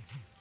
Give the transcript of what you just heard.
Mm-hmm.